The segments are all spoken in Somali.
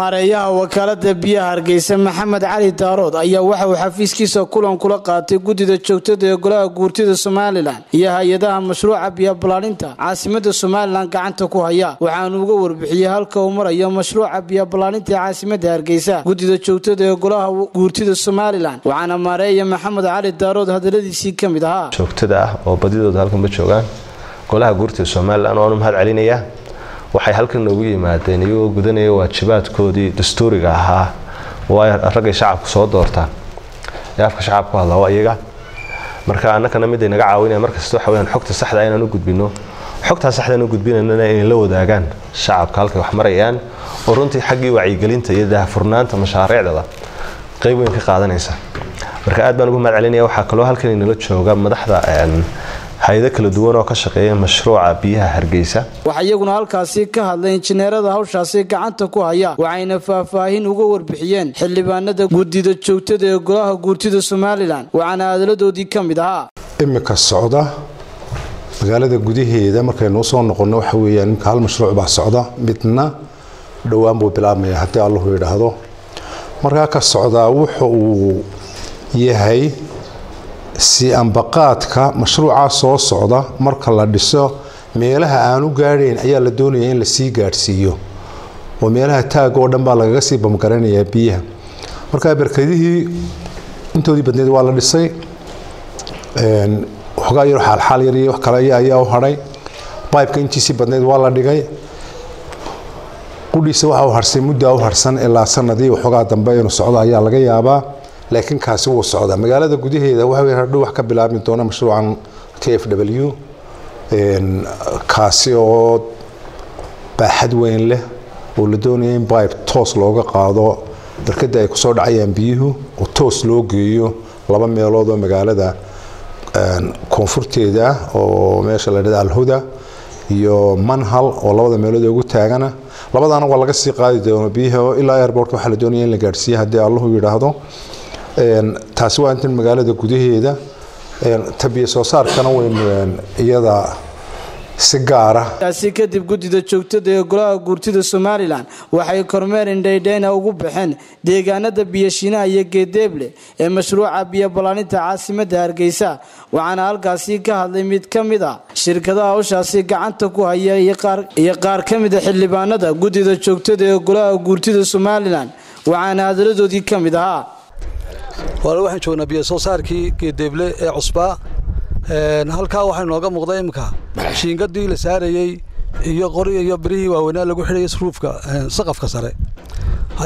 maareeyaha wakaalada biyaha hargeysa maxamed cali daarood ayaa waxa uu xafiiskiisa kulan kula qaatay guddida joogtada ee golaha guurtida somalilan iyo hay'adaha mashruuca biyobalaaninta caasimada somalilan gacanta ku haya. Waxaanu uga warbixiyey halka uu marayo mashruuca biyobalaaninta ee caasimada hargeysa guddida joogtada ee golaha guurtida somalilan waxaana maareeya maxamed cali daarood hadaladiisii ka mid ahaa. Joogtada ah oo badidooda halkan ma joogaan. Golaha guurtida somalilan waanu mahad celinayaa waxay halkan noogu yimaadeen iyagoo gudanaya waajibaadkoodii dastuuriga ahaa. Raggay shacabku soo doortaan. Ee afka shacabku hadla waa iyaga. Marka annakana miday naga caawinaya markasta waxa weyaan xogta saxda inaan u gudbino xogtaa saxdaan u gudbinanana inay la wadaagaan. Shacabka halkay wax marayaan. Oo runtii xaggii wacyigelinta iyo daahfurnaanta mashaariicdada qayb weyn ka qaadanaysa. Marka aad baan ugu mahad waxaa kaloo halkan inala jooga madaxda hay'ado kala duwan oo ka shaqeeya mashruuca biyaha hargeysa. Waxaa iyaguna halkaasi ka hadlay injineerada hawshaasi gacanta ku haya waxayna faahfaahin uga warbixiyeen xildhibaanada guddida joogtada ee golaha guurtida somalilan waxaana hadaladoodii ka mid ahaa. Imika socda magaalada gudaheeda markaynuu soo noqonno waxa weyaan imika hal mashruuc baa socda midna dhowaan buu bilaabmaya haddii allahu yidhaahdo. Markaa ka socdaa wuxa uu yahay si ambaqaadka mashruucaa soo socda marka la dhiso meelaha aanu gaadhayn ayaa la doonaya in la sii gaadhsiiyo. Oo meelaha taag oo dhan baa lagaga sii bamgaranayaa biyaha. Markaa barkadihii intoodii badneed waa la dhisay waxoogaa yar xaalxaal yar iyo wax kale ayaa u hadhay bibeka intiisii badneed waa la dhigay. Qudhiisa waxa u harsay muddaa u harsan ilaa sanadii waxoogaa dambe inuu socdo ayaa laga yaabaa laakiin kaasi wuu socdaa. Magaalada gudaheeda waxa hadhow wax ka bilaabmi doona mashruucan k f w kaasi oo baaxad weyn leh oo la doonaya in bibe toos looga qaado. Barkada ay ku soo dhacayaan biyuhu oo toos loo geeyo laba meelood oo magaalada koonfurteeda oo meesha la dhada alhuda iyo manhal oo labada meelood ugu taagana. Labadaana waa laga sii qaadi doona biyaha ilaa airbortka waxaa la doonaya in la gaadhsiiya haddii allahu yidhaahdo taasi waa intan magaalada gudaheeda tabiya soo saarkana waynu iyada si gaara. Taasi kadib guddida joogtada ee golaha guurtida somalilan waxay kormeer indhaydheyna ugu baxeen deegaanada biyashiinaha iyo geedeeble ee mashruuca biyobalaaninta caasimada hargeysa. Waxaana halkaasi ka hadlay mid ka mid a shirkadaha hawshaasi gacanta ku haya iyo qaar ka mid a xildhibaanada guddida joogtada ee golaha guurtida somalilan waxaana hadaladoodii ka mid ahaa waale waxaan joognaa biyo soo saarkii geedeeble ee cusbaa halkaa waxaa nooga muuqda iminka. Shiingadii la saarayey iyo qori iyo birihii waaweynaa lagu xidhayay sruufka saqafka sare.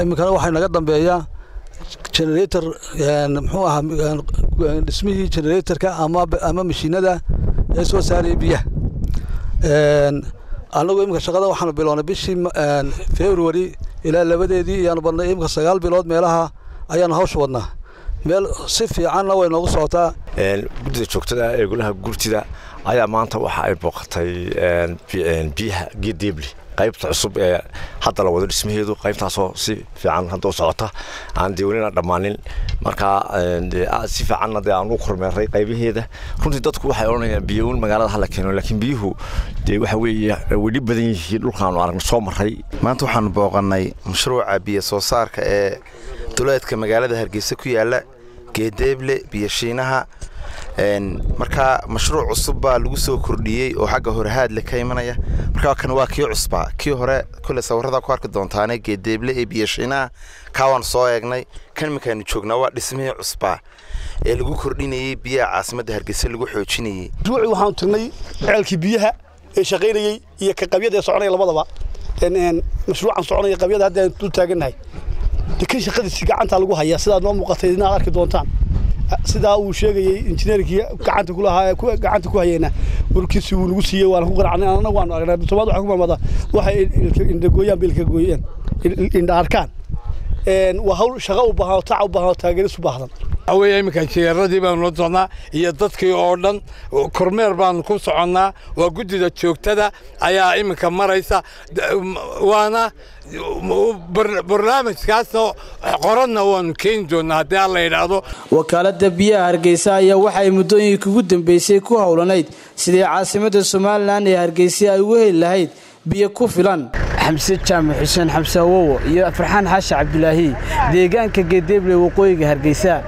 Iminkana waxaa naga dambeeya generator muxuu ahaa dhismihii generatorka ama mashiinada ee soo saaraya biyaha. Anagu iminka shaqada waxaanu bilownay bishii february ilaa labadeedii iyaanu badnay iminka sagaal bilood meelaha ayaanu hawsha wadnaa meel si fiicanna way noogu socotaa guddida joogtada ee golaha gurtida ayaa maanta waxa ay booqatay biyaha geedeebli qaybta cusub ee hadda la wado dhismaheedu qaybtaasoo si fiican hadda u socota. Aan dee welina dhammaanin markaa si fiicanna dee aan u kormeeray qaybaheeda. Runtii dadku waxay odhanayaan biyoun magaalada hala keeno laakiin biyuhu dee waxa weeye way dhib badan yihiin dhulkaanu aragna soo maray maanta waxaanu booqannay mashruuca biyo soo saarka ee duleedka magaalada hargeysa ku yaalla geedeeble biyoshiinaha markaa mashruuc cusub baa lagu soo kordhiyey oo xagga horehaadle ka imanaya markaa kan waa kii cusbaa kii hore kule sawirada ku arki doontaane geedeeble ee biyoshiinaha kaa waan soo eegnay. Kan iminkaanu joognaa waa dhismihii cusbaa ee lagu kordhinayey biyaha caasimadda hargeysa lagu xoojinayey mashruucii waxaanu tirnay ceelkii biyaha ee shaqaynayey iyo ka qabyada ee soconaya labadaba. Mashruucan soconaya qabyada hadda aan dul taagannahay dekan shaqadiisi gacanta lagu hayaa sidaad noo muuqatay inaad arki doontaan sidaa uu sheegayey injineerkii gacanta kulahaa gacanta ku hayeyna warkiisi wuu nagu siiyey waana ku qanacnay anna waanu aragnay somaad waxa ku mamada waxay indhagooyaan ba ilka gooyeen indha arkaan waa hawl shaqo u baahan oo tac u baahan oo taageeris u baahdan weeye iminka injineeradii baanu la socnaa iyo dadkii oo dhan kormeer baanu ku soconnaa waa guddida joogtada ayaa iminka maraysa waana barnaamijkaasna qoranna waanu keeni doonnaa haddii alla yidhaahdo wakaalada biyaha hargeysa ayaa waxay muddooyinkii ugu dambeysay ku howlanayd sidii caasimada somalilan ee hargeysa ay ugu heli lahayd biyo ku filan? Xamse jaamac xuseen xamse awowo iyo farxaan xaashi cabdulaahi deegaanka geedeeble waqooyiga hargeysa